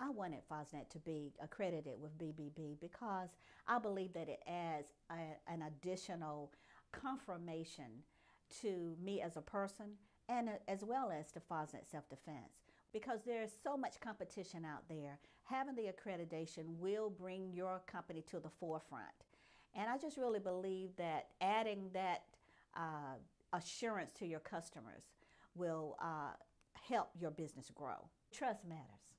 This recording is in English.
I wanted Fosnet to be accredited with BBB because I believe that it adds a, an additional confirmation to me as a person and uh, as well as to Fosnet Self Defense. Because there's so much competition out there, having the accreditation will bring your company to the forefront. And I just really believe that adding that uh, assurance to your customers will uh, help your business grow. Trust matters.